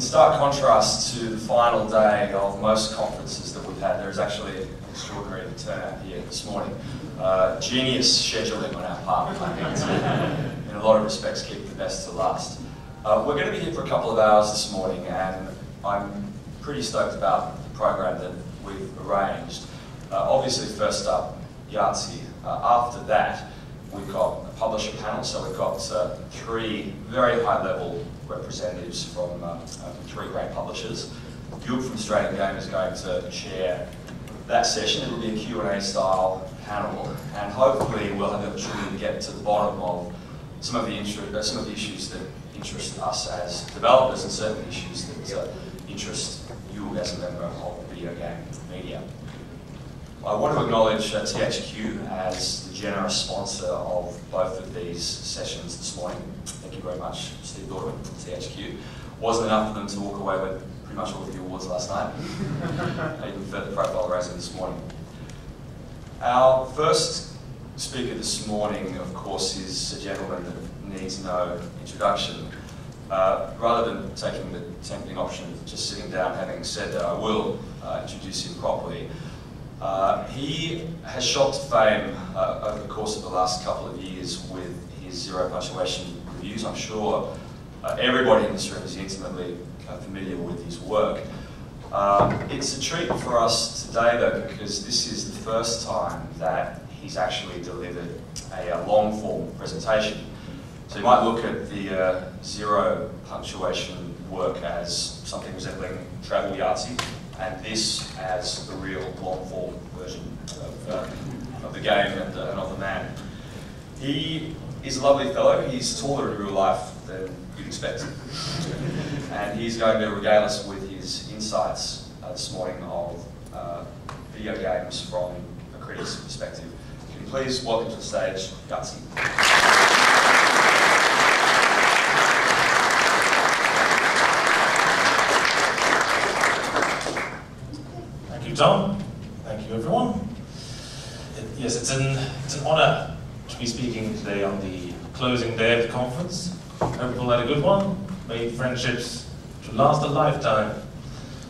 in, stark contrast to the final day of most conferences that we've had, there is actually an extraordinary turnout here this morning. Uh, genius scheduling on our part, I think, to, in a lot of respects, keep the best to last. Uh, we're going to be here for a couple of hours this morning, and I'm pretty stoked about the program that we've arranged. Uh, obviously, first up, Yahtzee. Uh, after that, we've got a publisher panel, so we've got uh, three very high-level representatives from uh, three great publishers. Gub from Australian Game is going to chair that session. It will be a Q&A style panel, and hopefully we'll have the opportunity to get to the bottom of some of the, uh, some of the issues that interest us as developers and certain issues that uh, interest you as a member of video game media. I want to acknowledge uh, THQ as the generous sponsor of both of these sessions this morning. Thank you very much, Steve Dorman from THQ. Wasn't enough for them to walk away with pretty much all of the awards last night. Even further profile raising this morning. Our first speaker this morning, of course, is a gentleman that needs no introduction. Uh, rather than taking the tempting option of just sitting down having said that, I will uh, introduce him properly. Uh, he has shot to fame uh, over the course of the last couple of years with his zero punctuation reviews. I'm sure uh, everybody in this room is intimately uh, familiar with his work. Um, it's a treat for us today though because this is the first time that he's actually delivered a, a long form presentation. So you might look at the uh, zero punctuation work as something resembling travel Yahtzee and this as the real long form version of, uh, of the game and, uh, and, of the man. He is a lovely fellow. He's taller in real life than you'd expect. and he's going to regale us with his insights uh, this morning of uh, video games from a critic's perspective. Can you please welcome to the stage Yahtzee. Tom. Thank you, everyone. It, yes, it's an, honour to be speaking today on the closing day of the conference. Hope you all had a good one, made friendships to last a lifetime,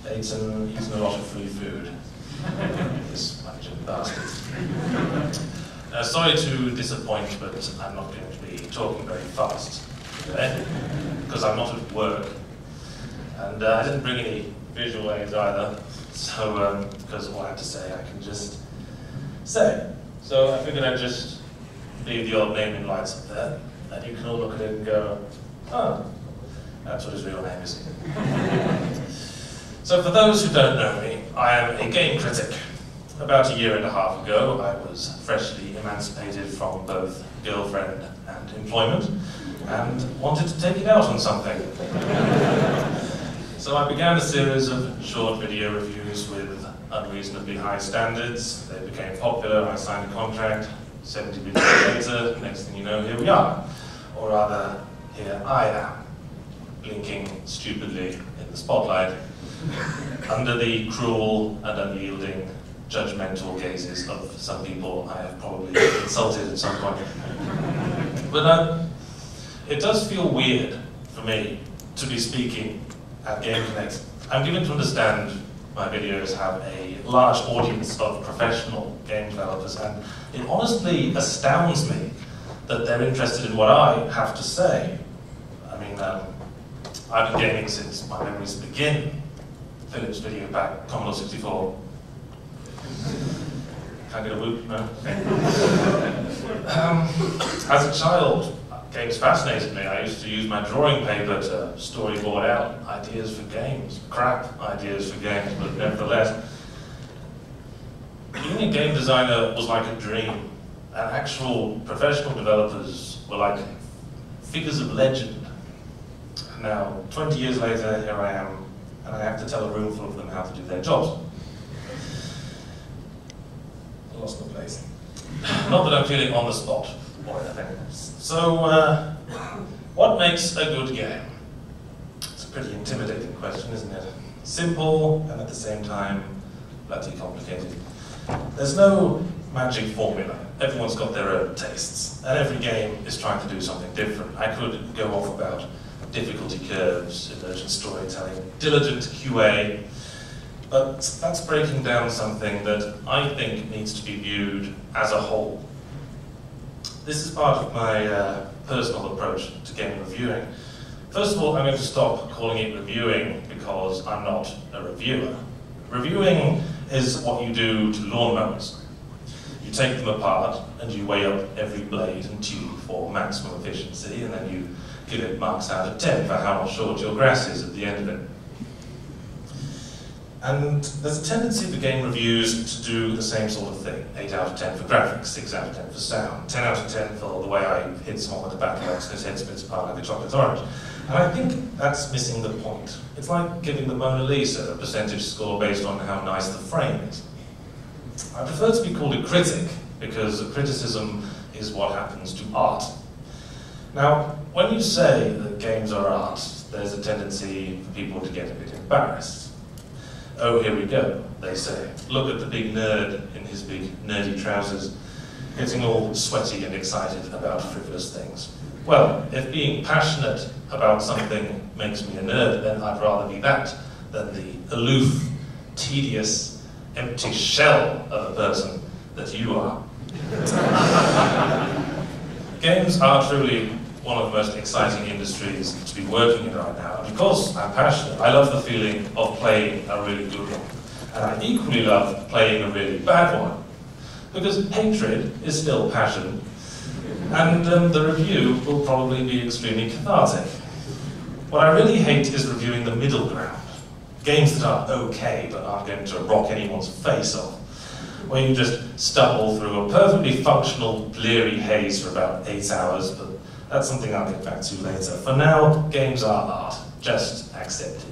ate some, eaten a lot of free food. this managing bastard. Uh, sorry to disappoint, but I'm not going to be talking very fast because I'm not at work. And uh, I didn't bring any visual aids either, so, um, because all I have to say, I can just say. So I figured I'd just leave the old naming lights up there, and you can all look at it and go, oh, that's what his real name is. so for those who don't know me, I am a game critic. About a year and a half ago, I was freshly emancipated from both girlfriend and employment, and wanted to take it out on something. So I began a series of short video reviews with unreasonably high standards. They became popular, I signed a contract. 70 videos later, next thing you know, here we are. Or rather, here I am, blinking stupidly in the spotlight, under the cruel and unyielding judgmental gazes of some people I have probably insulted at some point. But uh, it does feel weird for me to be speaking at Game Connect, I'm given to understand my videos have a large audience of professional game developers, and it honestly astounds me that they're interested in what I have to say. I mean, um, I've been gaming since my memories begin. Philips Videopac, Commodore 64. Can't get a whoop, no? um, as a child, games fascinated me. I used to use my drawing paper to storyboard out ideas for games, crap ideas for games, but nevertheless. Being a game designer was like a dream, and actual professional developers were like figures of legend. Now, 20 years later, here I am, and I have to tell a room full of them how to do their jobs. I lost my place. Not that I'm feeling on the spot or anything. So, uh, what makes a good game? It's a pretty intimidating question, isn't it? Simple, and at the same time, bloody complicated. There's no magic formula. Everyone's got their own tastes, and every game is trying to do something different. I could go off about difficulty curves, emergent storytelling, diligent QA, but that's breaking down something that I think needs to be viewed as a whole. This is part of my uh, personal approach to game reviewing. First of all, I'm going to stop calling it reviewing because I'm not a reviewer. Reviewing is what you do to lawnmowers. You take them apart and you weigh up every blade and tube for maximum efficiency and then you give it marks out of 10 for how short your grass is at the end of it. And there's a tendency for game reviews to do the same sort of thing. 8 out of 10 for graphics, 6 out of 10 for sound, 10 out of 10 for the way I hit someone with a battle axe and his head splits apart like a chocolate orange. And I think that's missing the point. It's like giving the Mona Lisa a percentage score based on how nice the frame is. I prefer to be called a critic because criticism is what happens to art. Now, when you say that games are art, there's a tendency for people to get a bit embarrassed. Oh, here we go, they say. Look at the big nerd in his big nerdy trousers, getting all sweaty and excited about frivolous things. Well, if being passionate about something makes me a nerd, then I'd rather be that than the aloof, tedious, empty shell of a person that you are. Games are truly one of the most exciting industries to be working in right now. And because I'm passionate, I love the feeling of playing a really good one. And I equally love playing a really bad one. Because hatred is still passion, and um, the review will probably be extremely cathartic. What I really hate is reviewing the middle ground. Games that are okay, but aren't going to rock anyone's face off. Where you just stumble through a perfectly functional, bleary haze for about eight hours, but that's something I'll get back to later. For now, games are art. Just accept it.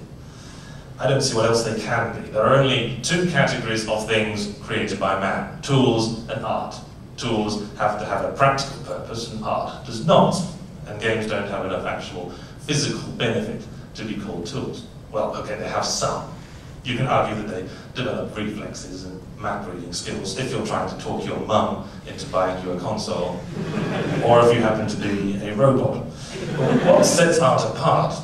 I don't see what else they can be. There are only two categories of things created by man, tools and art. Tools have to have a practical purpose and art does not. And games don't have enough actual physical benefit to be called tools. Well, okay, they have some. You can argue that they develop reflexes and map reading skills if you're trying to talk your mum into buying you a console, or if you happen to be a robot. what sets art apart,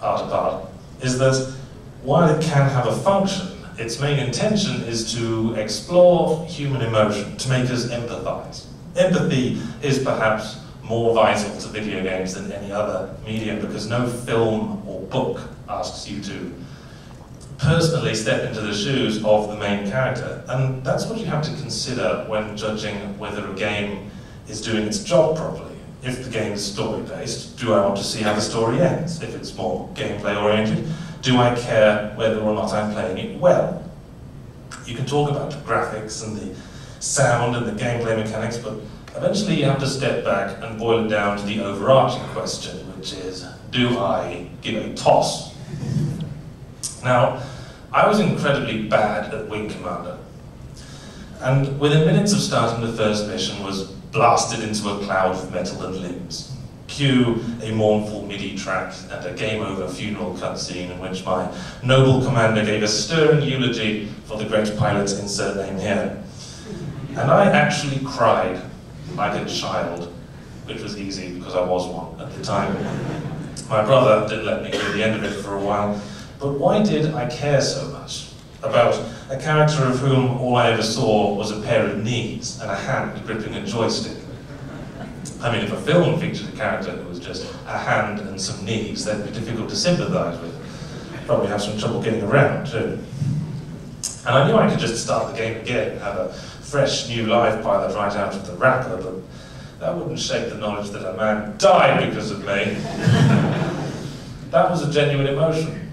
art apart, is that while it can have a function, its main intention is to explore human emotion, to make us empathize. Empathy is perhaps more vital to video games than any other medium because no film or book asks you to personally step into the shoes of the main character. And that's what you have to consider when judging whether a game is doing its job properly. If the game is story-based, do I want to see how the story ends? If it's more gameplay-oriented, do I care whether or not I'm playing it well? You can talk about the graphics and the sound and the gameplay mechanics, but eventually you have to step back and boil it down to the overarching question, which is, do I give a toss? Now, I was incredibly bad at Wing Commander, and within minutes of starting the first mission was blasted into a cloud of metal and limbs. Cue a mournful MIDI track and a game over funeral cutscene in which my noble commander gave a stirring eulogy for the great pilot insert name here. And I actually cried like a child, which was easy because I was one at the time. My brother didn't let me hear the end of it for a while, but why did I care so much about a character of whom all I ever saw was a pair of knees and a hand gripping a joystick? I mean, if a film featured a character who was just a hand and some knees, that'd be difficult to sympathise with. Probably have some trouble getting around, too. And I knew I could just start the game again have a fresh new live pilot right out of the wrapper, but that wouldn't shake the knowledge that a man died because of me. that was a genuine emotion,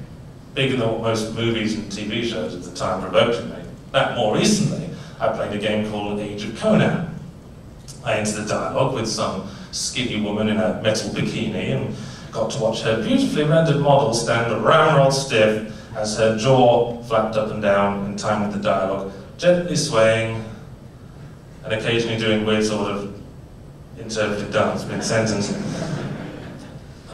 bigger than what most movies and TV shows at the time provoked in me. That more recently, I played a game called Age of Conan, I entered a dialogue with some skinny woman in a metal bikini and got to watch her beautifully rendered model stand ramrod stiff as her jaw flapped up and down in time with the dialogue, gently swaying and occasionally doing weird sort of interpretive dance mid-sentence.